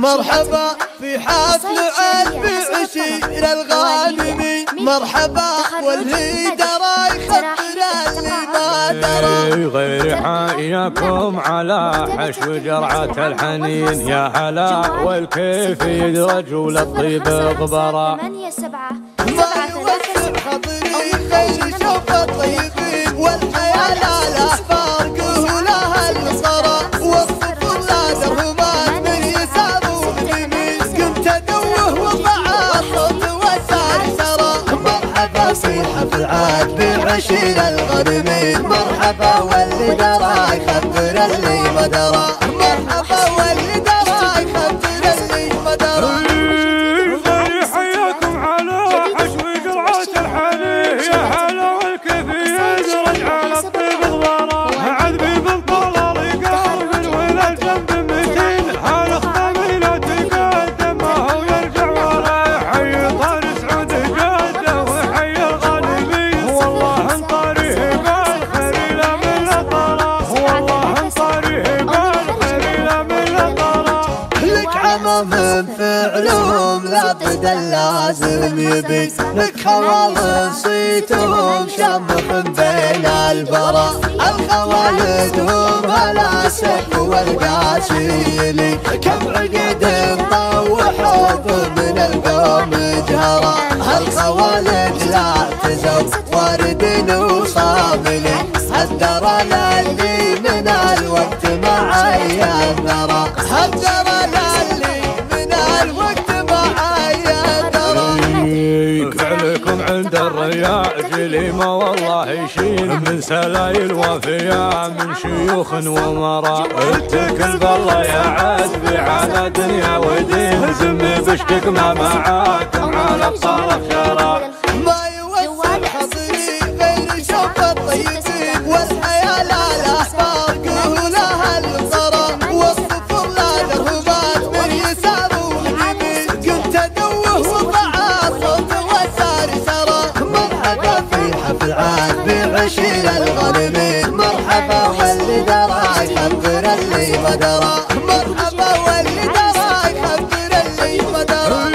مرحبا في حفل عاد بعشير الغانمي مرحبا واللي درى يخبر اللي ما درى. غير حاياكم على حشو جرعة الحنين. يا هلا والكيف يدرج وللطيب غبرة ثمانية سبعة. العاد بعشير الغرمين مرحبا عمام فعلهم لابد لازم يبي لك خوال صيتهم شمخ بين البرا. الخوالد هم الاسف والقاسيلي كم عقد طوحوا من القوم جهرا الخوالد لا تزوج عند الرياء جليمة والله يشيل من سلايل وفيا من شيوخ ومرا اتكل بالله يا عزبي على دنيا ودين زمي بشتك ما معاكم على الطرف شرا بعشير الغنمين مرحبا واللي درى يخبر اللي ما درى مرحبا واللي درى يخبر اللي ما درى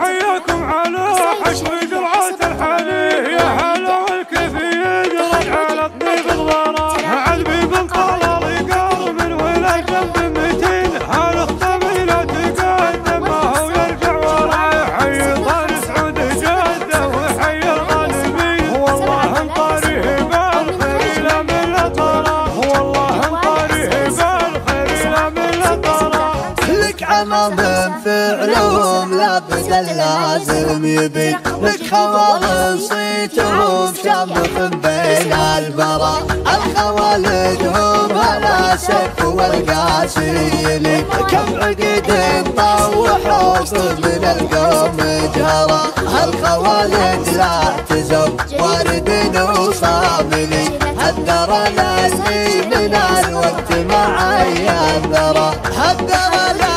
حياكم على حشو جرعة لك عمام فعلهم لابد لازم يبي لك خوال صيتهم شمخ بين البرا. الخوالد هم الاسف والقاسيلي كم عقد طوحوا من القوم جهرا. الخوالد لا تزوج ورد وصاملي الدرى للي من الوقت معي الذرى الدرى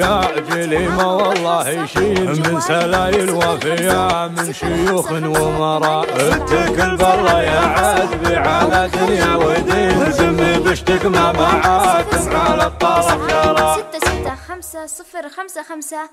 الرياء جليمة والله يشيل من سلايل وفيا من شيوخ ومرا اتكل بالله يا عذبي على دنيا ودين. زمي بشتك ما معاكم على الطرف شرا ستة ستة خمسة صفر خمسة خمسة.